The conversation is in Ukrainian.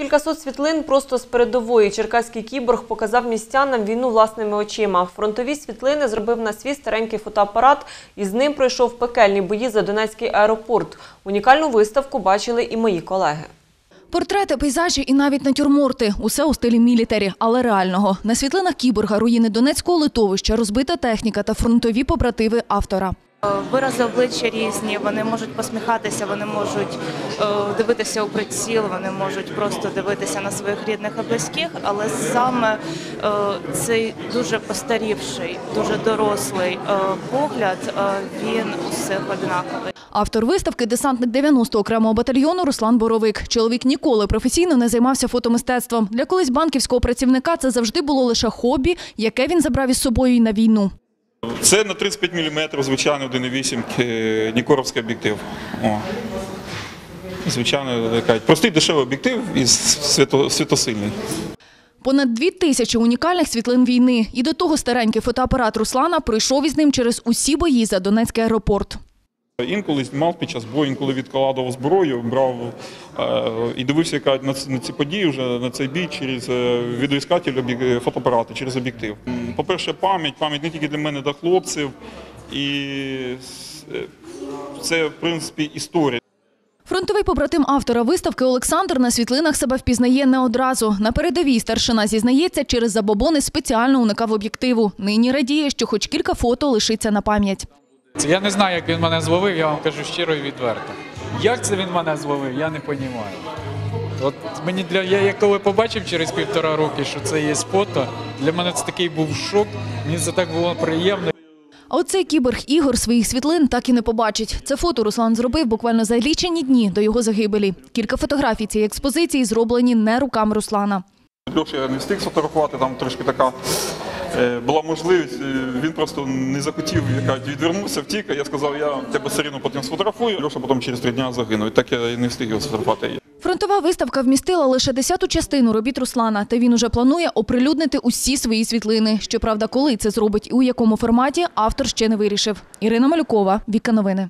Кількасот світлин просто з передової. Черкаський кіборг показав містянам війну власними очима. Фронтові світлини зробив на свій старенький фотоапарат і з ним пройшов пекельні бої за Донецький аеропорт. Унікальну виставку бачили і мої колеги. Портрети, пейзажі і навіть натюрморти – усе у стилі мілітарі, але реального. На світлинах кіборга руїни Донецького литовища, розбита техніка та фронтові побративи автора. Вирази обличчя різні, вони можуть посміхатися, вони можуть е, дивитися у приціл, вони можуть просто дивитися на своїх рідних і близьких, але саме е, цей дуже постарівший, дуже дорослий е, погляд, він у всіх однаковий. Автор виставки – десантник 90-го окремого батальйону Руслан Боровик. Чоловік ніколи професійно не займався фотомистецтвом. Для колись банківського працівника це завжди було лише хобі, яке він забрав із собою і на війну. Це на 35 мм, звичайно, 1,8 е, Нікоровський об'єктив. Звичайно, кажуть, простий дешевий об'єктив і свято, світосильний. Понад дві тисячі унікальних світлин війни. І до того старенький фотоапарат Руслана пройшов із ним через усі бої за Донецький аеропорт. Інколи знімав під час бою, інколи відкладував зброю, брав е, і дивився як кажуть, на, ці події, вже на цей бій через е, відеоіскатель фотоапарати, через об'єктив. По-перше, пам'ять, пам'ять не тільки для мене, для хлопців. І е, це, в принципі, історія. Фронтовий побратим автора виставки Олександр на світлинах себе впізнає не одразу. На передовій старшина зізнається, через забобони спеціально уникав об'єктиву. Нині радіє, що хоч кілька фото лишиться на пам'ять. Я не знаю, як він мене зловив, я вам кажу щиро і відверто. Як це він мене зловив, я не розумію. От мені для я як коли побачив через півтора роки, що це є фото, для мене це такий був шок. Мені це так було приємно. А оцей кіборг Ігор своїх світлин так і не побачить. Це фото Руслан зробив буквально за лічені дні до його загибелі. Кілька фотографій цієї експозиції зроблені не руками Руслана. Льоша я не встиг сфотографувати, там трошки така була можливість. е, Він просто не захотів, яка відвернувся, втік. Я сказав, я тебе все рівно потім сфотографую. Льоша потім через три дні загинув. І так я і не встиг його сфотографувати. Фронтова виставка вмістила лише десяту частину робіт Руслана, та він уже планує оприлюднити усі свої світлини. Щоправда, коли це зробить і у якому форматі, автор ще не вирішив. Ірина Малюкова, Віка Новини.